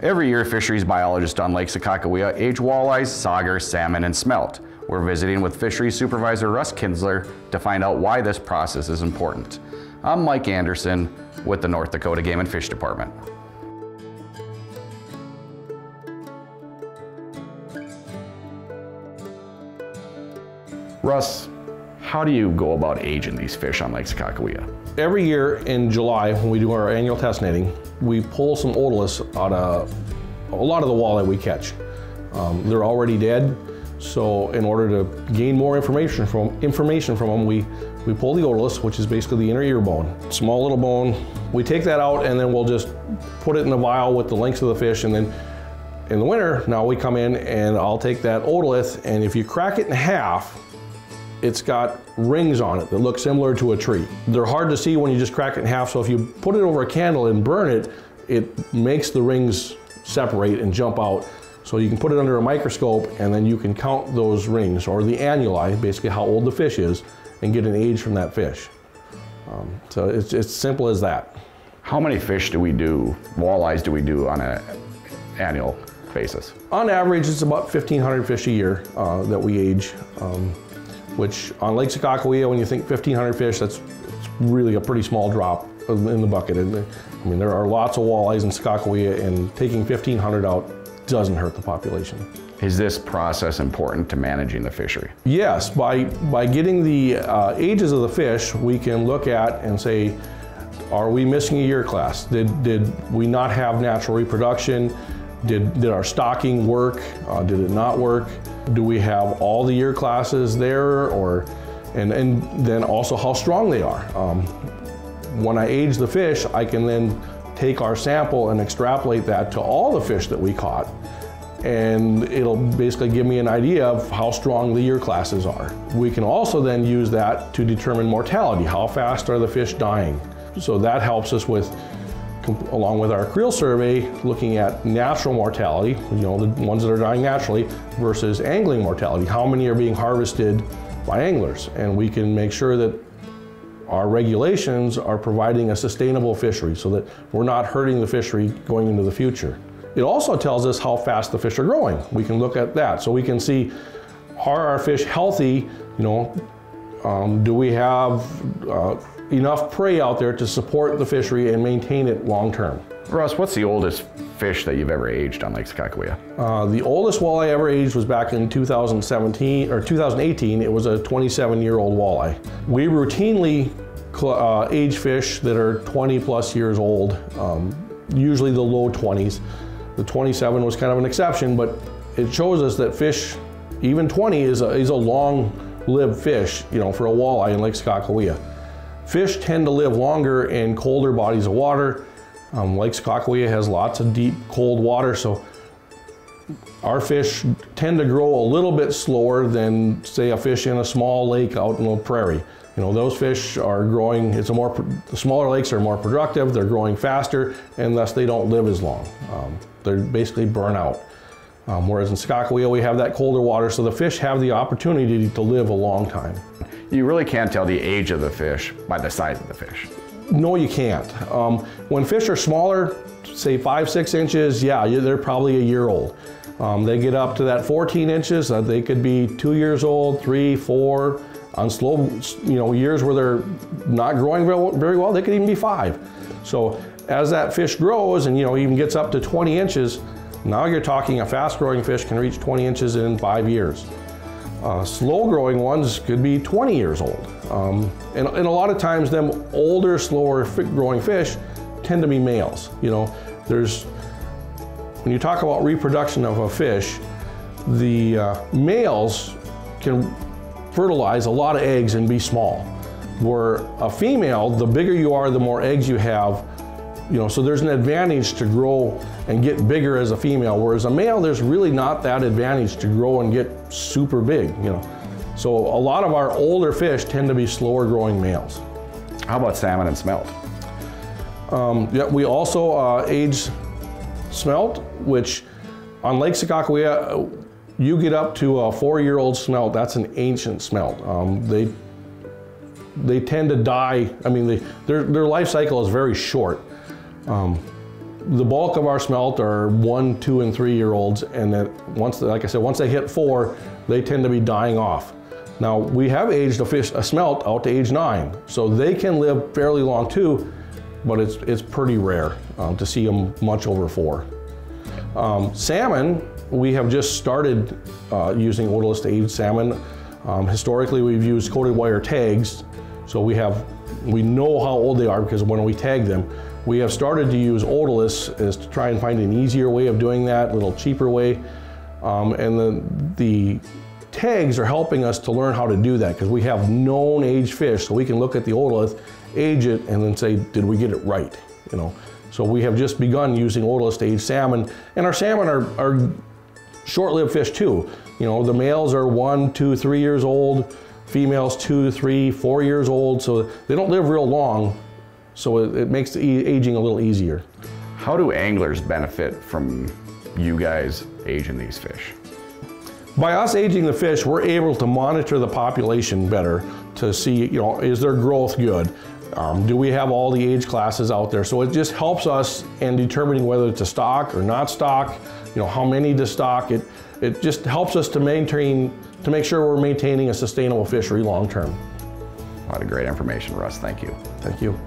Every year, fisheries biologists on Lake Sakakawea age walleyes, sauger, salmon, and smelt. We're visiting with fisheries supervisor Russ Kinzler to find out why this process is important. I'm Mike Anderson with the North Dakota Game and Fish Department. Russ, how do you go about aging these fish on Lake Sakakawea? Every year in July, when we do our annual test netting, we pull some otoliths out of a lot of the walleye we catch. Um, they're already dead, so in order to gain more information from information from them, we we pull the otoliths, which is basically the inner ear bone, small little bone. We take that out and then we'll just put it in a vial with the lengths of the fish, and then in the winter, now we come in and I'll take that otolith, and if you crack it in half, it's got rings on it that look similar to a tree. They're hard to see when you just crack it in half, so if you put it over a candle and burn it, it makes the rings separate and jump out. So you can put it under a microscope and then you can count those rings or the annuli, basically how old the fish is, and get an age from that fish. Um, so it's, it's simple as that. How many fish do we do, walleyes do we do on an annual basis? On average, it's about 1,500 fish a year uh, that we age. Um, which on Lake Sakakawea, when you think 1,500 fish, that's really a pretty small drop in the bucket. I mean, there are lots of walleyes in Sakakawea, and taking 1,500 out doesn't hurt the population. Is this process important to managing the fishery? Yes, by, by getting the uh, ages of the fish, we can look at and say, are we missing a year class? Did, did we not have natural reproduction? Did, did our stocking work? Uh, did it not work? Do we have all the year classes there or, and, and then also how strong they are. Um, when I age the fish, I can then take our sample and extrapolate that to all the fish that we caught. And it'll basically give me an idea of how strong the year classes are. We can also then use that to determine mortality. How fast are the fish dying? So that helps us with along with our creel survey, looking at natural mortality, you know, the ones that are dying naturally, versus angling mortality. How many are being harvested by anglers? And we can make sure that our regulations are providing a sustainable fishery so that we're not hurting the fishery going into the future. It also tells us how fast the fish are growing. We can look at that. So we can see, are our fish healthy? You know, um, do we have uh, enough prey out there to support the fishery and maintain it long term. Russ, what's the oldest fish that you've ever aged on Lake Sakakawea? Uh, the oldest walleye I ever aged was back in 2017 or 2018. It was a 27 year old walleye. We routinely uh, age fish that are 20 plus years old, um, usually the low 20s. The 27 was kind of an exception, but it shows us that fish, even 20 is a, is a long lived fish, you know, for a walleye in Lake Sakakawea. Fish tend to live longer in colder bodies of water. Um, Lake Sakakawea has lots of deep, cold water, so our fish tend to grow a little bit slower than, say, a fish in a small lake out in the prairie. You know, those fish are growing, it's a more, the smaller lakes are more productive, they're growing faster, and thus they don't live as long. Um, they're basically burn out. Um, whereas in Sakakawea, we have that colder water, so the fish have the opportunity to live a long time. You really can't tell the age of the fish by the size of the fish. No, you can't. Um, when fish are smaller, say five, six inches, yeah, they're probably a year old. Um, they get up to that 14 inches, uh, they could be two years old, three, four. On slow, you know, years where they're not growing very well, they could even be five. So as that fish grows and you know even gets up to 20 inches, now you're talking a fast-growing fish can reach 20 inches in five years. Uh, slow growing ones could be 20 years old. Um, and, and, a lot of times them older, slower growing fish tend to be males. You know, there's, when you talk about reproduction of a fish, the uh, males can fertilize a lot of eggs and be small. Where a female, the bigger you are, the more eggs you have, you know, so there's an advantage to grow and get bigger as a female, whereas a male, there's really not that advantage to grow and get super big, you know. So a lot of our older fish tend to be slower growing males. How about salmon and smelt? Um, yeah, we also uh, age smelt, which on Lake Sakakawea, you get up to a four-year-old smelt, that's an ancient smelt. Um, they they tend to die, I mean, they, their, their life cycle is very short. Um, the bulk of our smelt are one, two, and three year olds, and then once, like I said, once they hit four, they tend to be dying off. Now we have aged a fish, a smelt out to age nine, so they can live fairly long too, but it's it's pretty rare um, to see them much over four. Um, salmon, we have just started uh, using otoliths to aged salmon. Um, historically, we've used coded wire tags, so we have we know how old they are because when we tag them, we have started to use otoliths as to try and find an easier way of doing that, a little cheaper way. Um, and the, the tags are helping us to learn how to do that because we have known age fish, so we can look at the otolith, age it, and then say, did we get it right? You know. So we have just begun using otolith to age salmon, and our salmon are, are short-lived fish too. You know, the males are one, two, three years old, females two, three, four years old, so they don't live real long, so it, it makes the e- aging a little easier. How do anglers benefit from you guys aging these fish? By us aging the fish, we're able to monitor the population better to see, you know, is their growth good? Um, do we have all the age classes out there? So it just helps us in determining whether it's a stock or not stock, you know, how many to stock. It, it just helps us to maintain, to make sure we're maintaining a sustainable fishery long term. A lot of great information, Russ. Thank you. Thank you.